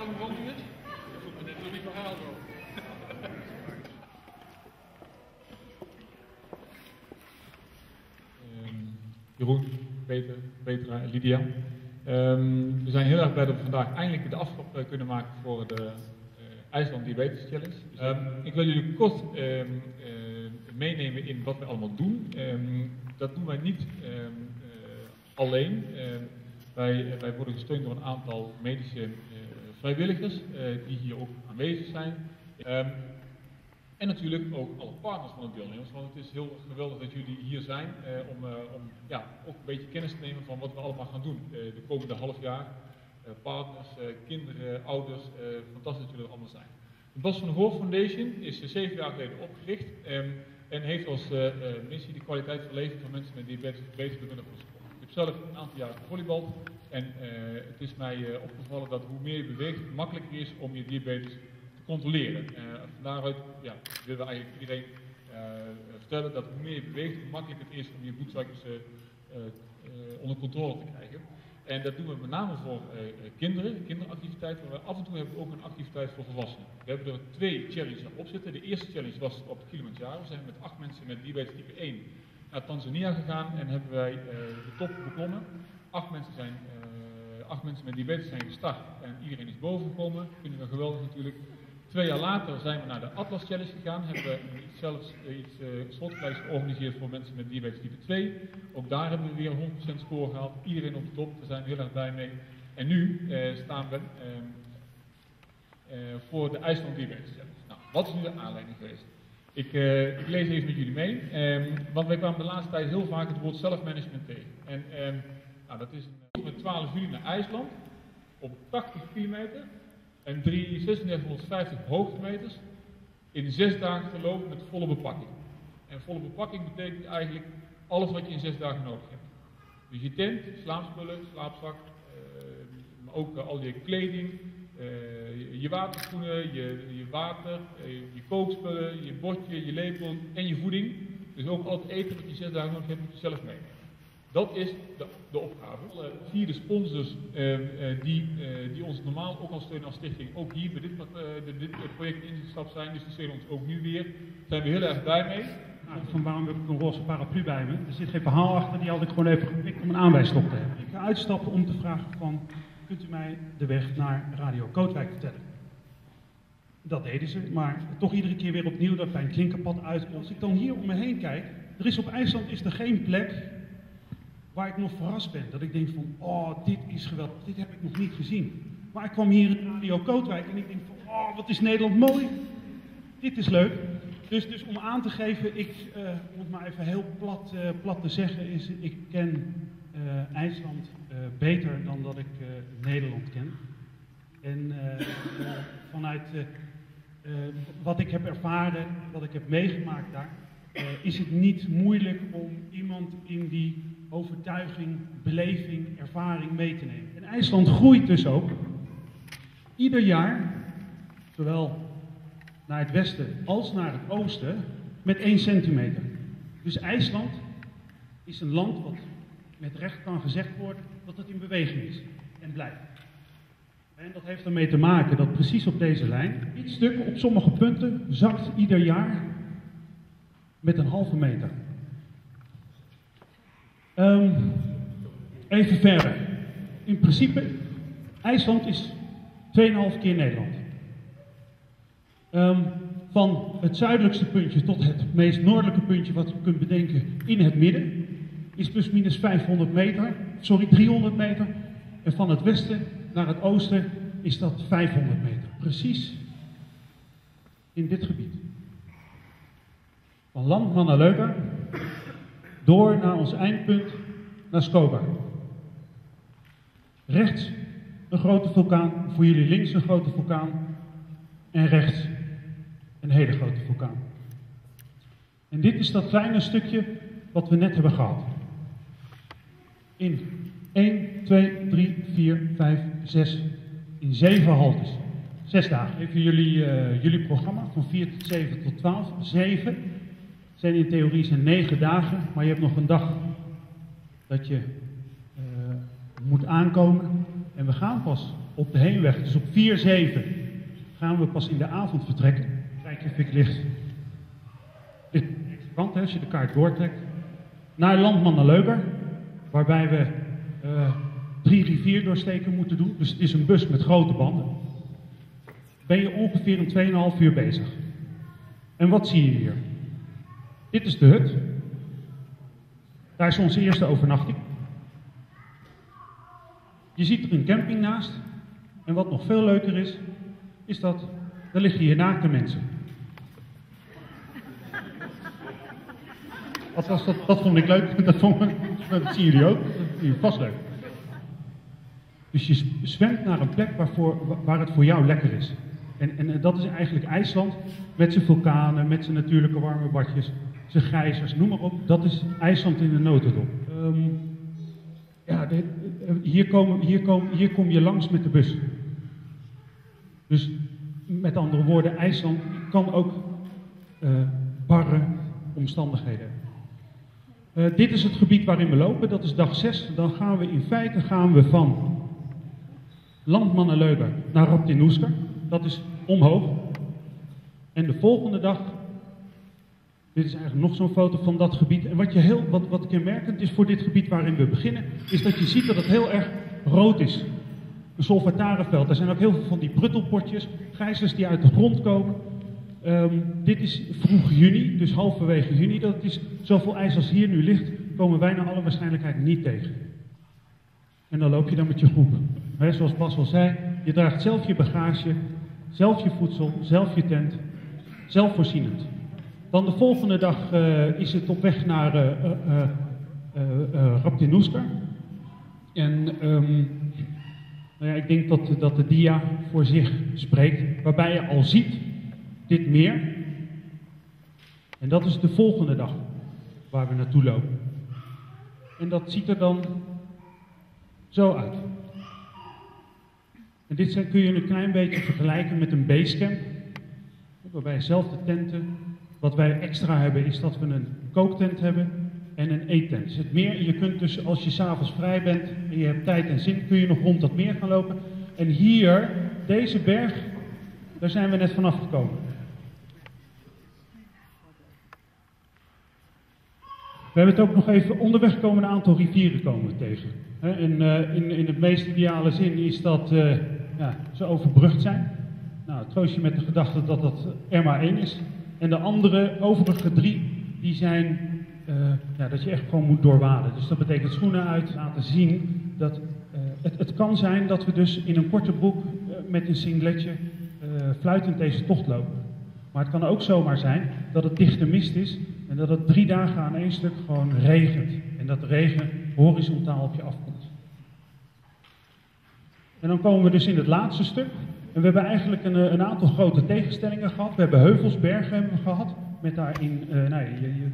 U het? Ik zo. Ehm, Jeroen, Peter, Petra en Lydia. Ehm, we zijn heel erg blij dat we vandaag eindelijk de aftrap eh, kunnen maken voor de eh, IJsland Diabetes Challenge. Ehm, ik wil jullie kort eh, meenemen in wat we allemaal doen. Dat doen wij niet alleen. Wij, wij worden gesteund door een aantal medische vrijwilligers eh, die hier ook aanwezig zijn. Ehm, en natuurlijk ook alle partners van de deelnemers, want het is heel geweldig dat jullie hier zijn eh, om, eh, om ja, ook een beetje kennis te nemen van wat we allemaal gaan doen de komende half jaar. Partners, kinderen, ouders, fantastisch dat jullie er allemaal zijn. De Bas van de Hoor Foundation is zeven jaar geleden opgericht ehm, en heeft als missie de kwaliteit van leven van mensen met diabetes beter te kunnen. Heb zelf een aantal jaar gevolleybald en eh, het is mij eh, opgevallen dat hoe meer je beweegt, het makkelijker is om je diabetes te controleren. Eh van daaruit ja, willen we eigenlijk iedereen vertellen dat hoe meer je beweegt, makkelijker het is om je bloedsuikers onder controle te krijgen. En dat doen we met name voor kinderen, kinderactiviteiten, maar af en toe hebben we ook een activiteit voor volwassenen. We hebben er twee challenges op zitten. De eerste challenge was op Kilimanjaro. We zijn met acht mensen met diabetes type 1 naar Tanzania gegaan en hebben wij eh, de top beklommen. Acht mensen, zijn, eh, acht mensen met diabetes zijn gestart en iedereen is boven gekomen. Vinden we geweldig natuurlijk. Twee jaar later zijn we naar de Atlas Challenge gegaan. Hebben we zelfs eh, iets soortgelijks georganiseerd voor mensen met diabetes type 2. Ook daar hebben we weer 100% score gehaald. Iedereen op de top, daar zijn we heel erg blij mee. En nu staan we ehm, eh, voor de IJsland Diabetes Challenge. Nou, wat is nu de aanleiding geweest? Ik, eh, ik lees even met jullie mee, ehm, want wij kwamen de laatste tijd heel vaak het woord zelfmanagement tegen. En ehm, nou, dat is een, met 12 juli naar IJsland op 80 kilometer en 3, 3650 hoogtemeters in zes dagen te lopen met volle bepakking. En volle bepakking betekent eigenlijk alles wat je in zes dagen nodig hebt. Dus je tent, slaapspullen, slaapzak, eh, maar ook eh, al je kleding, je, je waterschoenen, je, je water, eh, je kookspullen, je bordje, je lepel en je voeding. Dus ook al het eten wat je zes dagen nodig hebt, je zelf meenemen. Dat is de, de opgave. Alle vierde sponsors eh, eh, die, eh, die ons normaal ook al steunen als stichting, ook hier bij dit, eh, de, dit project ingestapt zijn, dus die steunen ons ook nu weer. Daar zijn we heel erg blij mee. Nou, waarom heb ik een roze paraplu bij me? Er zit geen verhaal achter, die had ik gewoon even gepikt om een aanwijsstok te hebben. Ik ga uitstappen om te vragen van, kunt u mij de weg naar Radio Kootwijk vertellen? Dat deden ze, maar toch iedere keer weer opnieuw dat bij een klinkerpad uit. Als ik dan hier om me heen kijk, er is op IJsland is er geen plek waar ik nog verrast ben. Dat ik denk van, oh, dit is geweldig, dit heb ik nog niet gezien. Maar ik kwam hier in Radio Kootwijk en ik denk van, oh, wat is Nederland mooi. Dit is leuk. Dus, dus om aan te geven, ik, eh, om het maar even heel plat, eh, plat te zeggen, is ik ken eh, IJsland beter dan dat ik eh, Nederland ken. En eh, eh, vanuit eh, eh, wat ik heb ervaren, wat ik heb meegemaakt daar, eh, is het niet moeilijk om iemand in die overtuiging, beleving, ervaring mee te nemen. En IJsland groeit dus ook ieder jaar, zowel naar het westen als naar het oosten, met 1 centimeter. Dus IJsland is een land wat met recht kan gezegd worden dat het in beweging is en blijft. En dat heeft ermee te maken dat precies op deze lijn, dit stuk op sommige punten zakt ieder jaar met een halve meter. Ehm, even verder. In principe, IJsland is 2,5 keer Nederland. Ehm, van het zuidelijkste puntje tot het meest noordelijke puntje wat je kunt bedenken in het midden is plus minus 500 meter, sorry 300 meter. En van het westen naar het oosten is dat 500 meter. Precies in dit gebied. Van naar Leuker, door naar ons eindpunt naar Skobar. Rechts een grote vulkaan, voor jullie links een grote vulkaan en rechts een hele grote vulkaan. En dit is dat kleine stukje wat we net hebben gehad. In 1, 2, 3, 4, 5, 6, in 7 haltes. Zes dagen. Even jullie, uh, jullie programma van 4 tot 7 tot 12. 7 zijn in theorie zijn 9 dagen, maar je hebt nog een dag dat je uh, moet aankomen. En we gaan pas op de heenweg, dus op 4-7, gaan we pas in de avond vertrekken. Kijk even, ik licht. Kant, als je de kaart doortrekt. Naar Landman naar Leuber, waarbij we uh, drie rivier doorsteken moeten doen. Dus het is een bus met grote banden. Ben je ongeveer een 2,5 uur bezig. En wat zie je hier? Dit is de hut. Daar is onze eerste overnachting. Je ziet er een camping naast. En wat nog veel leuker is, is dat er liggen hier naakte mensen. Dat, dat vond ik leuk. Dat, vond, dat zien jullie ook. Dat vast leuk. Dus je zwemt naar een plek waar het voor jou lekker is. En, en dat is eigenlijk IJsland met zijn vulkanen, met zijn natuurlijke warme badjes, zijn gijzers, noem maar op. Dat is IJsland in de notendop. Um, ja, hier, komen, hier, hier kom je langs met de bus. Dus met andere woorden, IJsland kan ook uh, barre omstandigheden. Uh, dit is het gebied waarin we lopen, dat is dag 6. Dan gaan we in feite gaan we van Landmannenleuber naar Raptinuska. Dat is omhoog. En de volgende dag, dit is eigenlijk nog zo'n foto van dat gebied. En wat, je heel, wat, wat kenmerkend is voor dit gebied waarin we beginnen, is dat je ziet dat het heel erg rood is. Een solvatarenveld. Er zijn ook heel veel van die pruttelpotjes, gijzers die uit de grond komen. Um, dit is vroeg juni, dus halverwege juni. Dat is zoveel ijs als hier nu ligt, komen wij naar alle waarschijnlijkheid niet tegen. En dan loop je dan met je groep. He, zoals Bas al zei, je draagt zelf je bagage, zelf je voedsel, zelf je tent, zelfvoorzienend. Dan de volgende dag uh, is het op weg naar uh. En um, nou ja, ik denk dat, dat de dia voor zich spreekt, waarbij je al ziet dit meer. En dat is de volgende dag waar we naartoe lopen. En dat ziet er dan zo uit. En dit zijn, kun je een klein beetje vergelijken met een basecamp. Waarbij zelf de tenten. Wat wij extra hebben is dat we een kooktent hebben en een eettent. Dus het meer, je kunt dus als je s'avonds vrij bent en je hebt tijd en zin, kun je nog rond dat meer gaan lopen. En hier, deze berg, daar zijn we net vanaf gekomen. We hebben het ook nog even, onderweg komen een aantal rivieren komen tegen. En uh, in, in het meest ideale zin is dat uh, ja, ze overbrugd zijn. Nou, troost je met de gedachte dat dat er maar één is. En de andere, overige drie, die zijn uh, ja, dat je echt gewoon moet doorwaden. Dus dat betekent schoenen uit, laten zien dat het, het, kan zijn dat we dus in een korte broek met een singletje fluitend deze tocht lopen. Maar het kan ook zomaar zijn dat het dichte mist is en dat het drie dagen aan één stuk gewoon regent. En dat de regen horizontaal op je afkomt. En dan komen we dus in het laatste stuk. En we hebben eigenlijk een, een aantal grote tegenstellingen gehad. We hebben heuvels, bergen hebben we gehad. Met daarin uh, nou,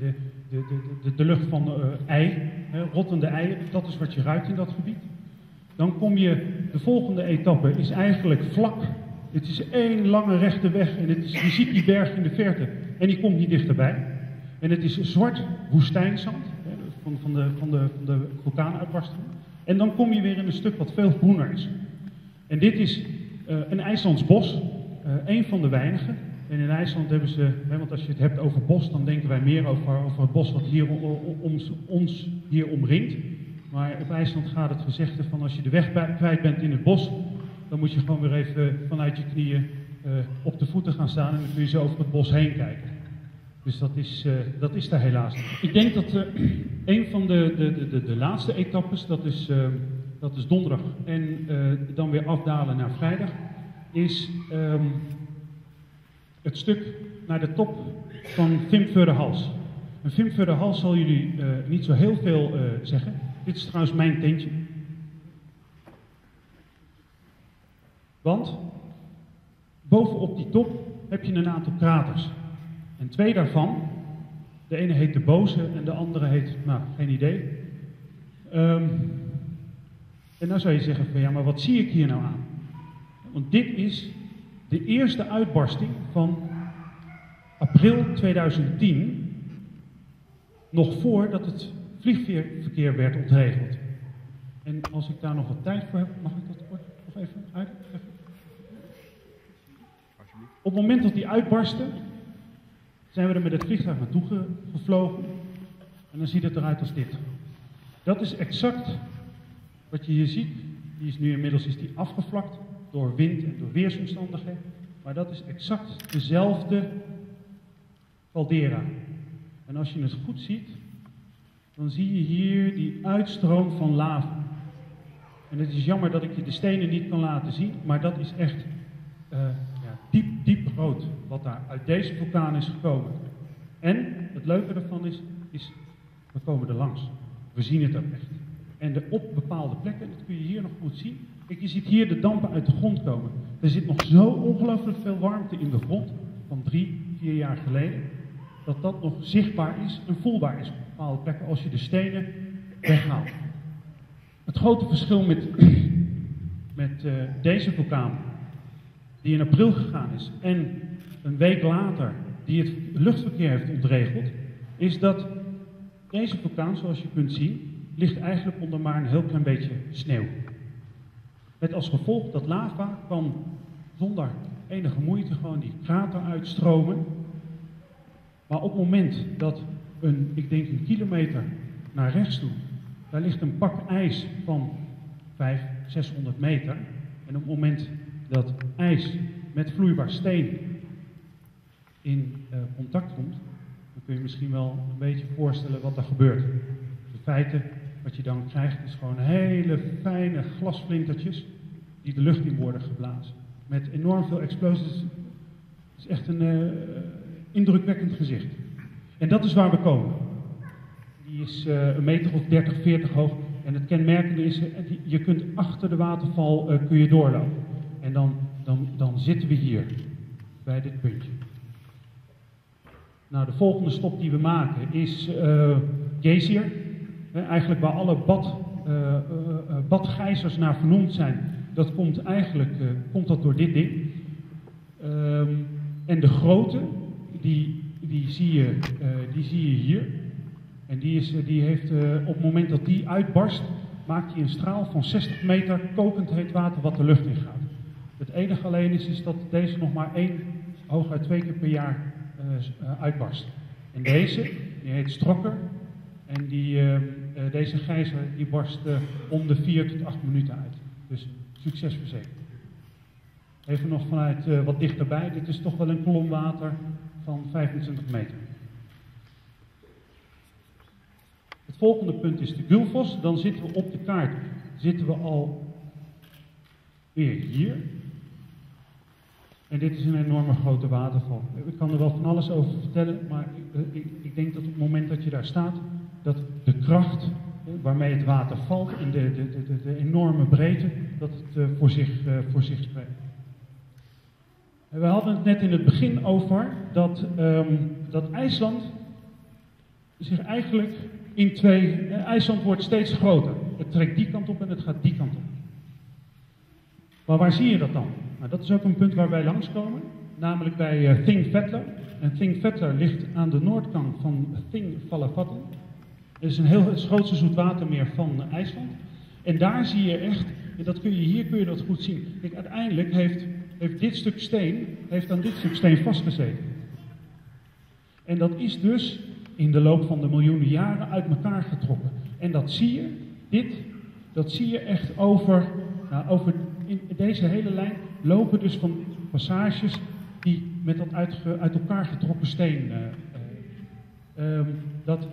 de, de, de, de, lucht van uh, ei, hè, rottende eieren. Dat is wat je ruikt in dat gebied. Dan kom je, de volgende etappe is eigenlijk vlak. Het is één lange rechte weg en het is, je ziet die berg in de verte en die komt niet dichterbij. En het is zwart woestijnzand hè, van, van, de, van, de, van de vulkaanuitbarsting. En dan kom je weer in een stuk wat veel groener is. En dit is uh, een IJslands bos, uh, een van de weinige. En in IJsland hebben ze, hè, want als je het hebt over bos, dan denken wij meer over, over het bos wat hier ons, ons hier omringt. Maar op IJsland gaat het gezegde van als je de weg kwijt bent in het bos, dan moet je gewoon weer even vanuit je knieën uh, op de voeten gaan staan en dan kun je zo over het bos heen kijken. Dus dat is, uh, dat is daar helaas. Ik denk dat uh, een van de, de, de, de, laatste etappes, dat is, uh, dat is donderdag en dan weer afdalen naar vrijdag, is um, het stuk naar de top van Hals. En Hals zal jullie niet zo heel veel zeggen. Dit is trouwens mijn tentje. Want bovenop die top heb je een aantal kraters. En twee daarvan, de ene heet de boze en de andere heet, nou, geen idee. Um, en dan zou je zeggen van ja, maar wat zie ik hier nou aan? Want dit is de eerste uitbarsting van april 2010, nog voordat het vliegverkeer werd ontregeld. En als ik daar nog wat tijd voor heb, mag ik dat kort? Nog even uit? Even. Op het moment dat die uitbarsten, zijn we er met het vliegtuig naartoe ge- gevlogen. En dan ziet het eruit als dit. Dat is exact wat je hier ziet. Die is nu inmiddels is die afgevlakt door wind en door weersomstandigheden. Maar dat is exact dezelfde caldera. En als je het goed ziet, dan zie je hier die uitstroom van lava. En het is jammer dat ik je de stenen niet kan laten zien, maar dat is echt eh, diep, diep wat daar uit deze vulkaan is gekomen. En het leuke ervan is, is we komen er langs. We zien het ook echt. En de, op bepaalde plekken, dat kun je hier nog goed zien. Kijk, je ziet hier de dampen uit de grond komen. Er zit nog zo ongelooflijk veel warmte in de grond van drie, vier jaar geleden. Dat dat nog zichtbaar is en voelbaar is op bepaalde plekken als je de stenen weghaalt. Het grote verschil met, met eh, deze vulkaan, die in april gegaan is, en een week later, die het luchtverkeer heeft ontregeld, is dat deze vulkaan, zoals je kunt zien, ligt eigenlijk onder maar een heel klein beetje sneeuw. Met als gevolg dat lava kan zonder enige moeite gewoon die krater uitstromen. Maar op het moment dat een, ik denk een kilometer naar rechts toe, daar ligt een pak ijs van 500, 600 meter. En op het moment dat ijs met vloeibaar steen in eh, contact komt, dan kun je misschien wel een beetje voorstellen wat er gebeurt. In feite, wat je dan krijgt, is gewoon hele fijne glasflintertjes die de lucht in worden geblazen. Met enorm veel explosies. Het is echt een eh, indrukwekkend gezicht. En dat is waar we komen. Die is eh, een meter of 30, 40 hoog. En het kenmerkende is, je kunt achter de waterval kun je doorlopen. En dan, dan, dan zitten we hier, bij dit puntje. Nou, de volgende stop die we maken is. Hè, eigenlijk waar alle bad, eh, eh, badgijzers naar vernoemd zijn. Dat komt eigenlijk komt dat door dit ding. Ehm, en de grote, die, die, zie je, die zie je hier. En die, is, die heeft, op het moment dat die uitbarst, maakt hij een straal van 60 meter kokend heet water wat de lucht in gaat. Het enige alleen is, is dat deze nog maar één, hooguit twee keer per jaar eh, eh, uitbarst. En deze, die heet Strokker. En die, eh, deze gijzer die barst om de 4 tot 8 minuten uit. Dus succes verzekerd. Even nog vanuit wat dichterbij. Dit is toch wel een kolom water van 25 meter. Het volgende punt is de Gulfos. Dan zitten we op de kaart. Zitten we al weer hier. En dit is een enorme grote waterval. Ik kan er wel van alles over vertellen, maar ik, ik, denk dat op het moment dat je daar staat, dat de kracht waarmee het water valt en de, de, de, enorme breedte, dat het eh, voor, zich, eh, voor zich spreekt. En we hadden het net in het begin over dat, ehm, dat IJsland zich eigenlijk in twee. IJsland wordt steeds groter. Het trekt die kant op en het gaat die kant op. Maar waar zie je dat dan? Nou, dat is ook een punt waar wij langskomen, namelijk bij eh Thingvellir. En Thingvellir ligt aan de noordkant van Thingvallavatn. Het is een heel, het grootste zoetwatermeer van IJsland. En daar zie je echt, en dat kun je, hier kun je dat goed zien. Kijk, uiteindelijk heeft, heeft dit stuk steen, heeft aan dit stuk steen vastgezeten. En dat is dus in de loop van de miljoenen jaren uit elkaar getrokken. En dat zie je, dit, dat zie je echt over, nou, over in deze hele lijn lopen dus van passages die met dat uit elkaar getrokken steen. eh, eh, ehm, dat,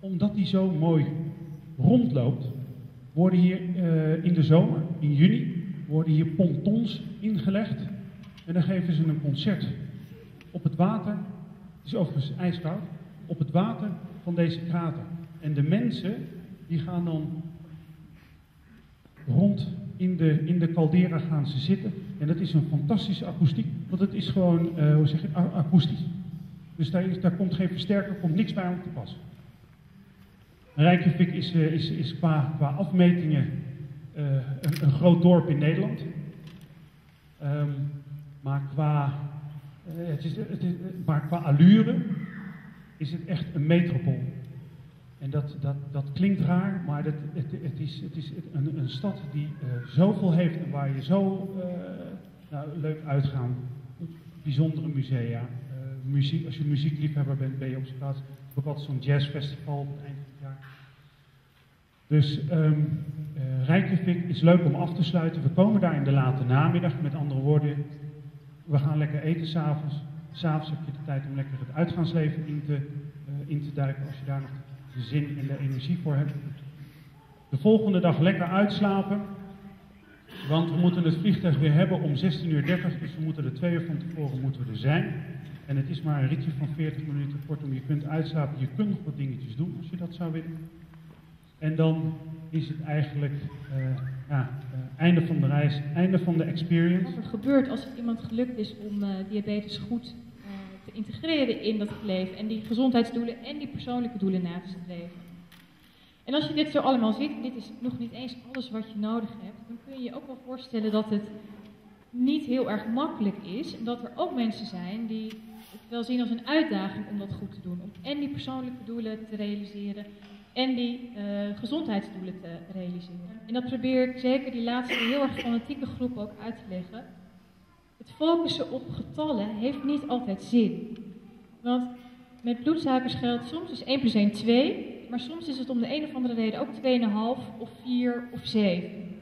omdat die zo mooi rondloopt, worden hier eh, in de zomer, in juni, worden hier pontons ingelegd. En dan geven ze een concert op het water. Het is overigens ijskoud. Op het water van deze krater. En de mensen die gaan dan rond in de, in de caldera gaan ze zitten. En dat is een fantastische akoestiek, want het is gewoon, eh, hoe zeg je, akoestisch. Dus daar, daar komt geen versterker, komt niks bij om te pas. Rijkenvik is, eh, is, is qua, qua afmetingen eh, een, een groot dorp in Nederland. Ehm, maar, qua, het is, het maar qua allure is het echt een metropool. En dat, dat, dat klinkt raar, maar het, het is, het is een, een stad die uh, zoveel heeft en waar je zo uh, nou, leuk uitgaan. Bijzondere musea. Uh, muziek, als je muziekliefhebber bent, ben je op zijn plaats. Altijd zo'n jazzfestival het eind van het jaar. Dus um, is leuk om af te sluiten. We komen daar in de late namiddag. Met andere woorden, we gaan lekker eten s'avonds. S'avonds heb je de tijd om lekker het uitgaansleven in te, in te duiken als je daar nog de zin en de energie voor hebben. De volgende dag lekker uitslapen. Want we moeten het vliegtuig weer hebben om 16.30 uur. Dus we moeten er twee uur van tevoren moeten we er zijn. En het is maar een ritje van 40 minuten. Kortom, je kunt uitslapen. Je kunt nog wat dingetjes doen als je dat zou willen. En dan is het eigenlijk uh, ja, uh, einde van de reis, einde van de experience. Wat er gebeurt als iemand gelukt is om uh, diabetes goed te integreren in dat leven en die gezondheidsdoelen en die persoonlijke doelen na te streven. En als je dit zo allemaal ziet, dit is nog niet eens alles wat je nodig hebt, dan kun je je ook wel voorstellen dat het niet heel erg makkelijk is. En dat er ook mensen zijn die het wel zien als een uitdaging om dat goed te doen. Om en die persoonlijke doelen te realiseren en die uh, gezondheidsdoelen te realiseren. En dat probeer ik zeker die laatste heel erg fanatieke groep ook uit te leggen. Het focussen op getallen heeft niet altijd zin. Want met bloedsuikers geldt soms is 1 plus 1 2, maar soms is het om de een of andere reden ook 2,5 of 4 of 7.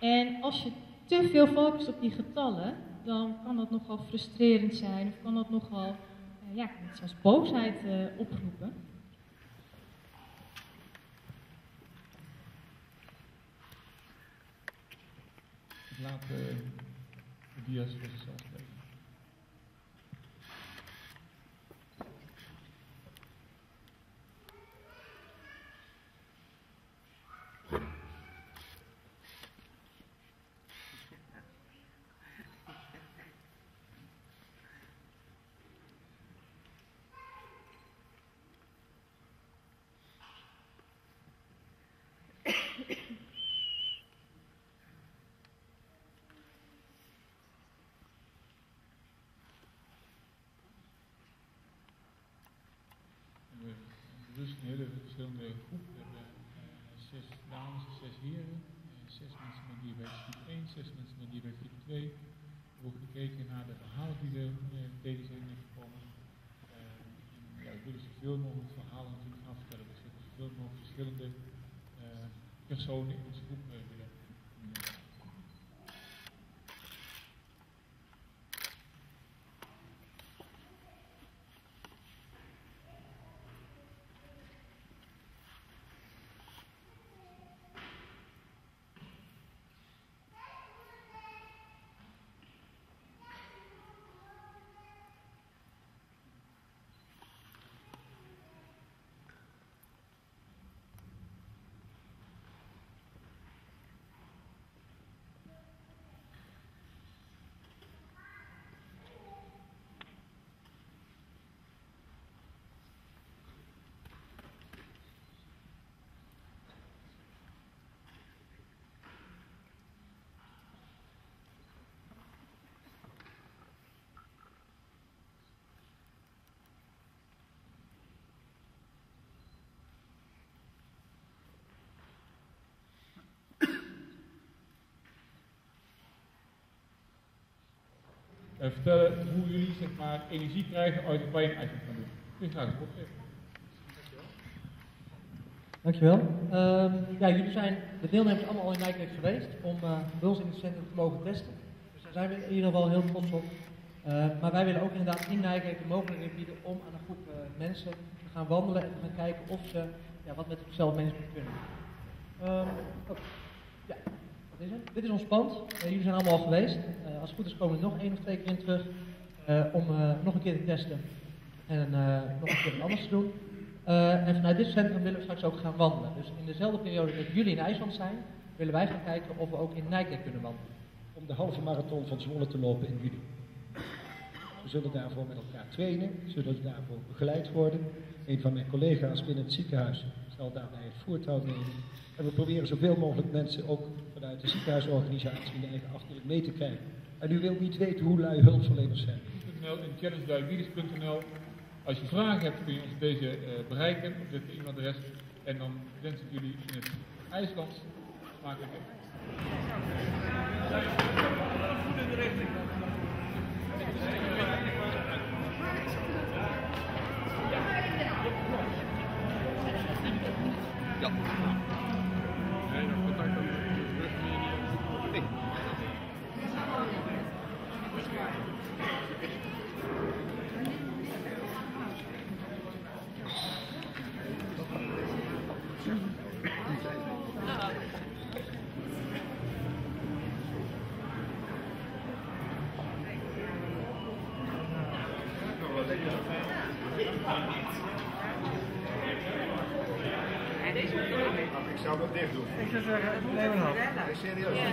En als je te veel focust op die getallen, dan kan dat nogal frustrerend zijn of kan dat nogal, uh, ja, zoals boosheid uh, oproepen. Laat uh, de dia's voor zichzelf spreken. Dus een hele verschillende groep. We hebben uh, zes dames en zes heren. Uh, zes mensen met diabetes type 1, zes mensen met diabetes type 2. Er wordt gekeken naar de verhalen die er uh, tegen zijn gekomen. ja, we willen zoveel mogelijk verhalen natuurlijk gaan vertellen. We zoveel mogelijk verschillende personen in onze groep willen. uh, vertellen hoe jullie zeg maar, energie krijgen uit je een ijsje kan doen. Je graag een opgeven. Dankjewel. Um, ja, jullie zijn de deelnemers allemaal al in Nijkerk geweest om uh, bij ons in het centrum te mogen testen. Dus daar zijn we in ieder geval heel trots op. Uh, maar wij willen ook inderdaad in Nijkerk de mogelijkheid bieden om aan een groep uh, mensen te gaan wandelen en te gaan kijken of ze ja, wat met zichzelf mensen kunnen. Um, ja. Dit is ons pand. Uh, jullie zijn allemaal al geweest. Uh, als het goed is komen we nog één of twee keer in terug uh, om nog een keer te testen en nog een keer wat anders te doen. en vanuit dit centrum willen we straks ook gaan wandelen. Dus in dezelfde periode dat jullie in IJsland zijn, willen wij gaan kijken of we ook in Nijkerk kunnen wandelen. Om de halve marathon van Zwolle te lopen in juli. We zullen daarvoor met elkaar trainen, zullen daarvoor begeleid worden. Een van mijn collega's binnen het ziekenhuis zal daarbij het voertuig nemen. En we proberen zoveel mogelijk mensen ook vanuit de ziekenhuisorganisatie in de eigen afdeling mee te krijgen. En u wilt niet weten hoe lui hulpverleners zijn. en challengediabetes.nl Als je vragen hebt kun je ons deze eh, bereiken op dit e-mailadres. En dan wens ik jullie in het IJslands smakelijk. Ja. San Diego. Yeah.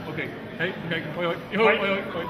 Oké. Hey, kijk. Hoi, hoi. Hoi, hoi, hoi.